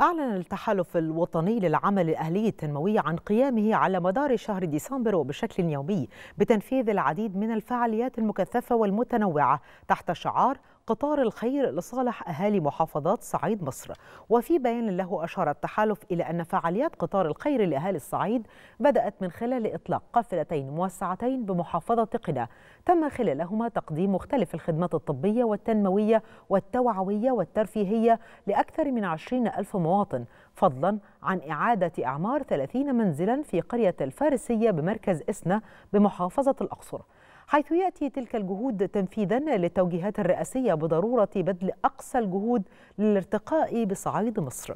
أعلن التحالف الوطني للعمل الأهلي التنموي عن قيامه على مدار شهر ديسمبر وبشكل يومي بتنفيذ العديد من الفعاليات المكثفة والمتنوعة تحت شعار قطار الخير لصالح أهالي محافظات صعيد مصر. وفي بيان له أشار التحالف إلى أن فعاليات قطار الخير لأهالي الصعيد بدأت من خلال إطلاق قافلتين موسعتين بمحافظة قنا. تم خلالهما تقديم مختلف الخدمات الطبية والتنموية والتوعوية والترفيهية لأكثر من عشرين ألف مواطن فضلا عن إعادة إعمار 30 منزلا في قرية الفارسية بمركز إسنا بمحافظة الأقصر. حيث يأتي تلك الجهود تنفيذا للتوجيهات الرئاسية بضرورة بذل أقصى الجهود للارتقاء بصعيد مصر.